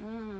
Mm.